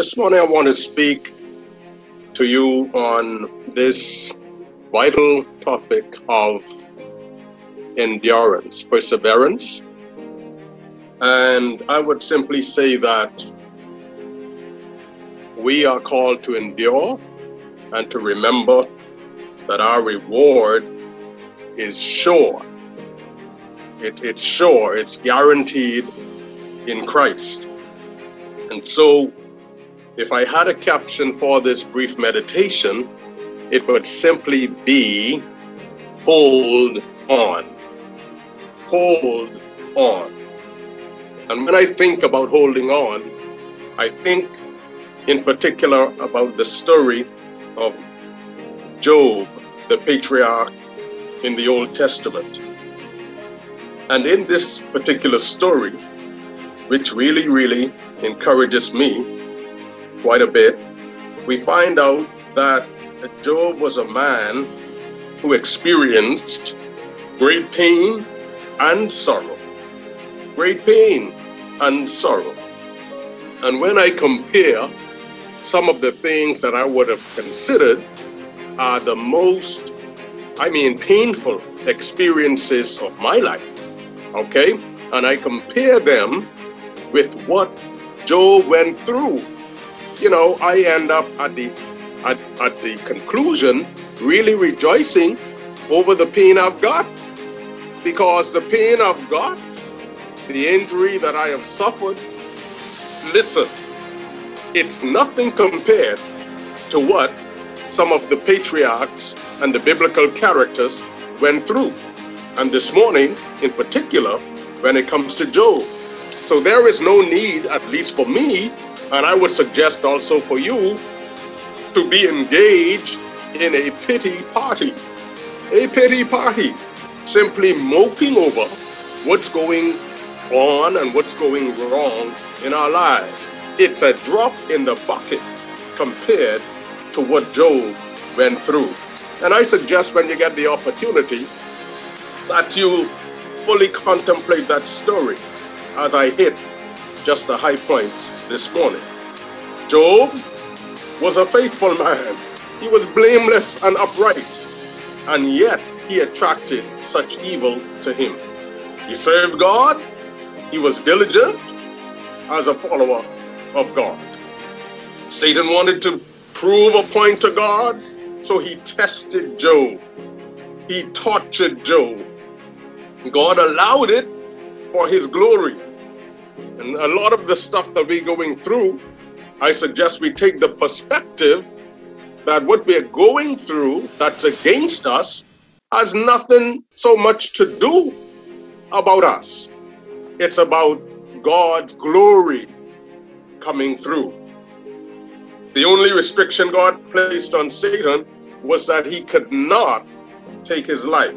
This morning, I want to speak to you on this vital topic of endurance, perseverance. And I would simply say that we are called to endure and to remember that our reward is sure. It, it's sure, it's guaranteed in Christ. And so, if I had a caption for this brief meditation, it would simply be hold on. Hold on. And when I think about holding on, I think in particular about the story of Job, the patriarch in the Old Testament. And in this particular story, which really, really encourages me quite a bit, we find out that Job was a man who experienced great pain and sorrow. Great pain and sorrow. And when I compare some of the things that I would have considered are the most, I mean, painful experiences of my life, okay? And I compare them with what Job went through. You know, I end up at the at, at the conclusion really rejoicing over the pain I've got. Because the pain I've got, the injury that I have suffered, listen, it's nothing compared to what some of the patriarchs and the biblical characters went through. And this morning, in particular, when it comes to Job. So there is no need, at least for me, and I would suggest also for you, to be engaged in a pity party. A pity party. Simply moping over what's going on and what's going wrong in our lives. It's a drop in the bucket compared to what Job went through. And I suggest when you get the opportunity that you fully contemplate that story as I hit just the high point this morning. Job was a faithful man. He was blameless and upright, and yet he attracted such evil to him. He served God, he was diligent as a follower of God. Satan wanted to prove a point to God, so he tested Job. He tortured Job. God allowed it for his glory. And a lot of the stuff that we're going through, I suggest we take the perspective that what we're going through that's against us has nothing so much to do about us. It's about God's glory coming through. The only restriction God placed on Satan was that he could not take his life.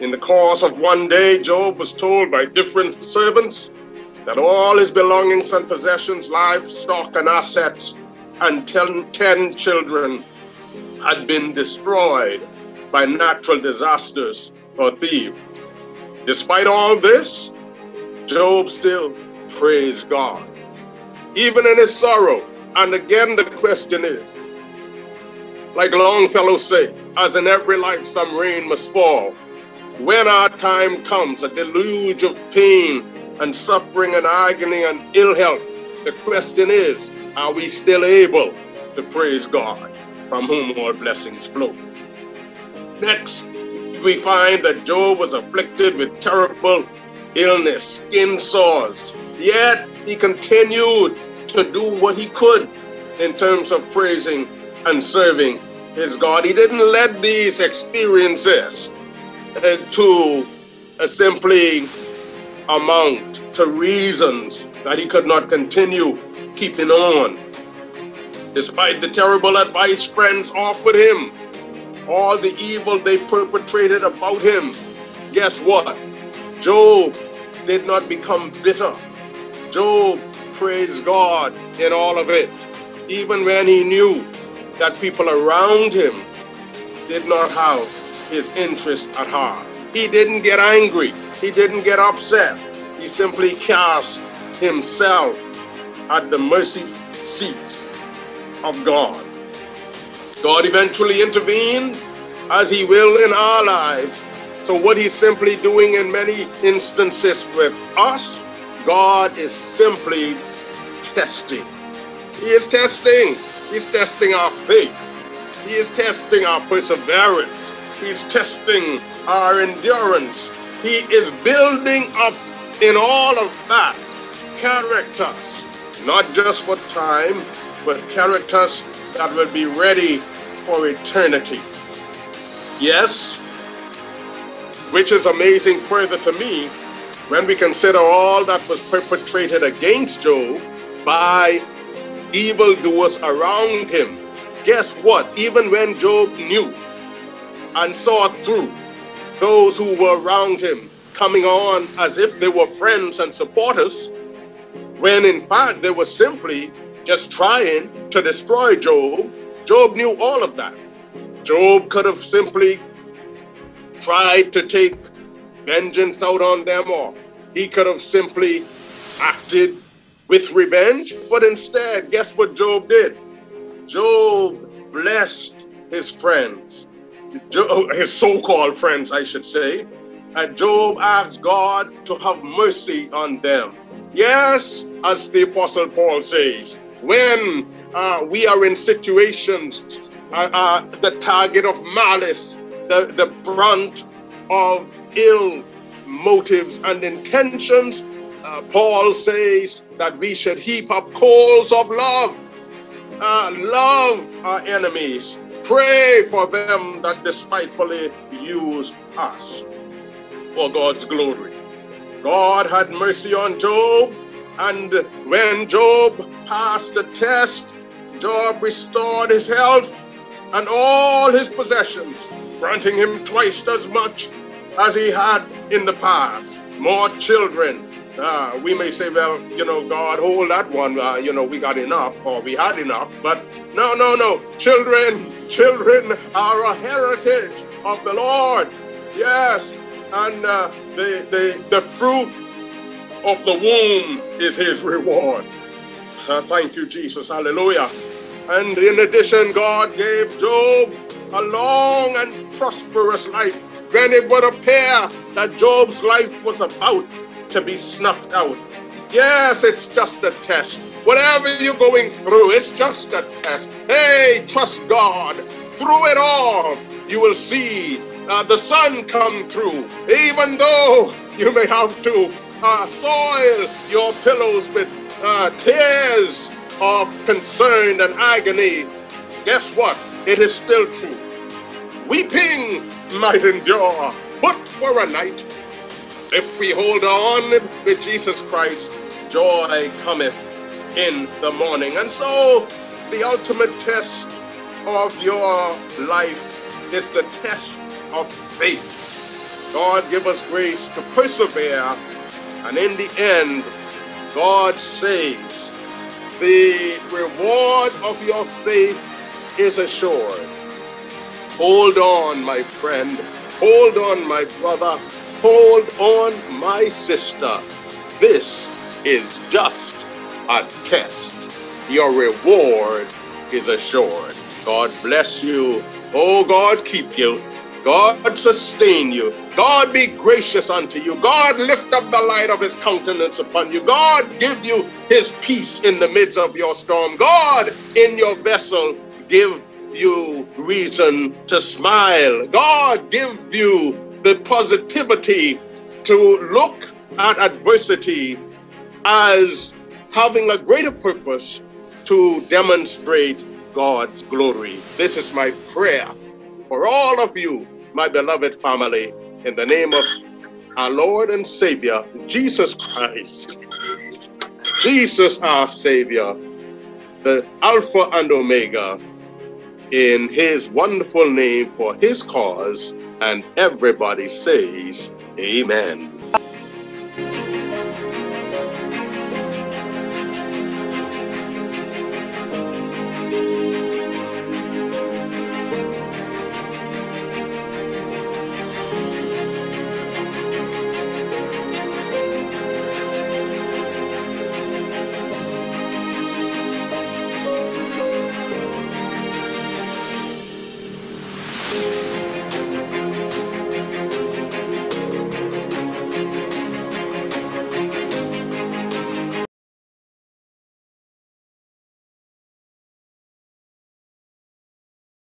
In the course of one day, Job was told by different servants that all his belongings and possessions, livestock and assets, and ten, ten children had been destroyed by natural disasters or thieves. Despite all this, Job still praised God even in his sorrow. And again, the question is, like Longfellow say, as in every life, some rain must fall. When our time comes, a deluge of pain and suffering and agony and ill health, the question is, are we still able to praise God, from whom all blessings flow? Next, we find that Job was afflicted with terrible illness, skin sores, yet he continued to do what he could in terms of praising and serving his God. He didn't let these experiences to simply amount to reasons that he could not continue keeping on. Despite the terrible advice friends offered him, all the evil they perpetrated about him, guess what? Job did not become bitter. Job praised God in all of it, even when he knew that people around him did not have his interest at heart. He didn't get angry, he didn't get upset. He simply cast himself at the mercy seat of God. God eventually intervened as he will in our lives. So what he's simply doing in many instances with us, God is simply testing. He is testing. He's testing our faith. He is testing our perseverance. He's testing our endurance. He is building up in all of that characters, not just for time, but characters that will be ready for eternity. Yes, which is amazing further to me when we consider all that was perpetrated against Job by evildoers around him. Guess what? Even when Job knew and saw through those who were around him coming on as if they were friends and supporters, when in fact they were simply just trying to destroy Job. Job knew all of that. Job could have simply tried to take vengeance out on them, or he could have simply acted with revenge. But instead, guess what Job did? Job blessed his friends, his so called friends, I should say. And Job asked God to have mercy on them. Yes, as the Apostle Paul says, when uh, we are in situations, uh, uh, the target of malice, the, the brunt of ill motives and intentions, uh, Paul says that we should heap up coals of love. Uh, love our enemies. Pray for them that despitefully use us for God's glory. God had mercy on Job, and when Job passed the test, Job restored his health and all his possessions, granting him twice as much as he had in the past. More children. Uh, we may say, well, you know, God, hold that one. Uh, you know, we got enough or we had enough. But no, no, no. Children, children are a heritage of the Lord. Yes. And uh, the, the, the fruit of the womb is his reward. Uh, thank you, Jesus. Hallelujah. And in addition, God gave Job a long and prosperous life when it would appear that Job's life was about to be snuffed out. Yes, it's just a test. Whatever you're going through, it's just a test. Hey, trust God. Through it all, you will see uh, the sun come through, even though you may have to uh, soil your pillows with uh, tears of concern and agony. Guess what? It is still true. Weeping might endure, but for a night. If we hold on with Jesus Christ, joy cometh in the morning. And so, the ultimate test of your life is the test of faith. God give us grace to persevere, and in the end, God saves. The reward of your faith is assured. Hold on, my friend. Hold on, my brother. Hold on, my sister. This is just a test. Your reward is assured. God bless you. Oh, God keep you. God sustain you. God be gracious unto you. God lift up the light of his countenance upon you. God give you his peace in the midst of your storm. God in your vessel give you reason to smile. God give you the positivity to look at adversity as having a greater purpose to demonstrate God's glory. This is my prayer for all of you, my beloved family, in the name of our Lord and Savior, Jesus Christ. Jesus, our Savior, the Alpha and Omega, in his wonderful name for his cause, and everybody says, Amen.